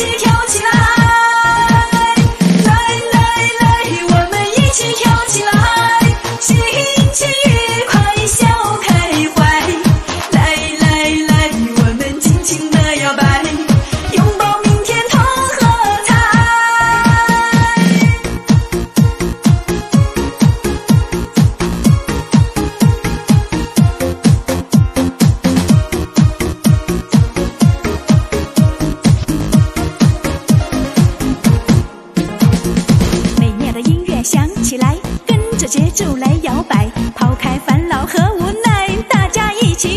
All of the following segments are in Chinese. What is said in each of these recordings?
Yes.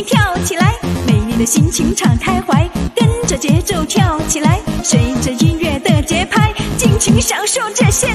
跳起来美丽的心情敞开怀跟着节奏跳起来随着音乐的节拍尽情享受这些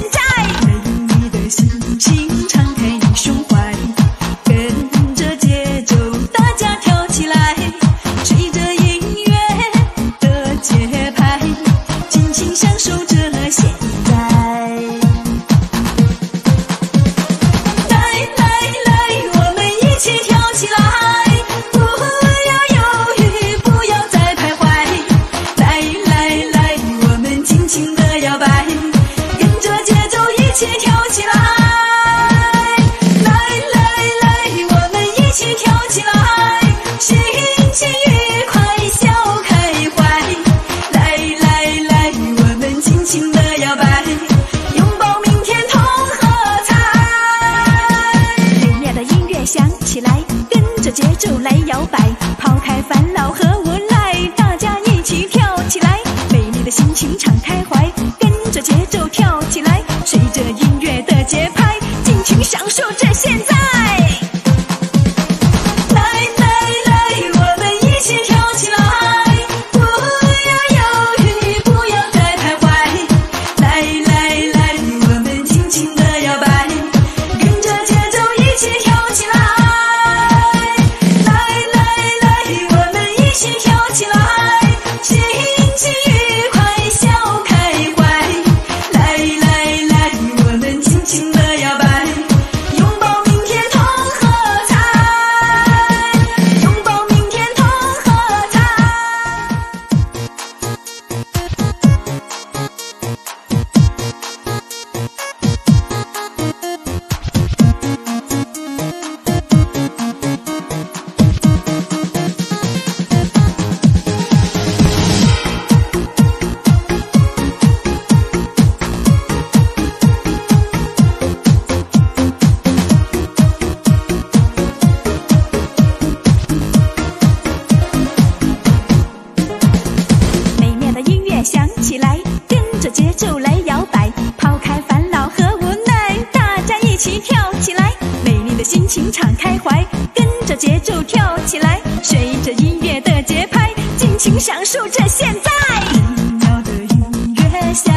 享受着现在，美妙的音乐响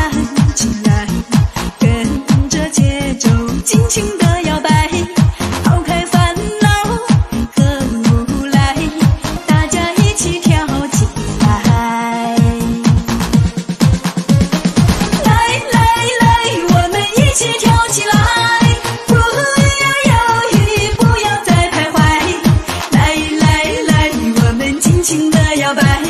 起来，跟着节奏尽情的摇摆，抛开烦恼和无奈，大家一起跳起来。来来来，我们一起跳起来，不要犹豫，不要再徘徊。来来来，我们尽情的摇摆。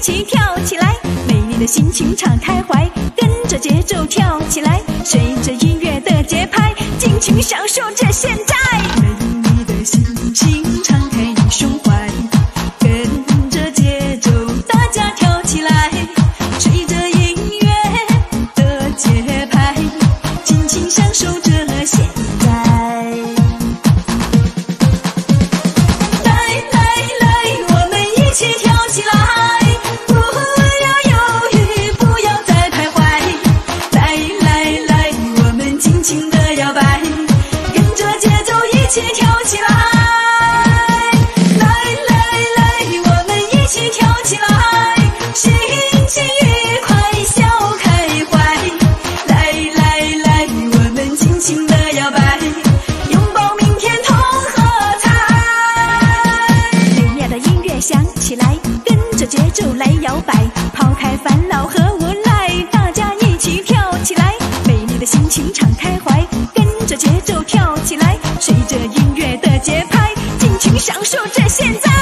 起跳起来，美丽的心情敞开怀，跟着节奏跳起来，随着音乐的节拍，尽情享受着现在。美丽的心情。随着音乐的节拍尽情享受这现在。